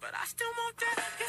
but I still want that.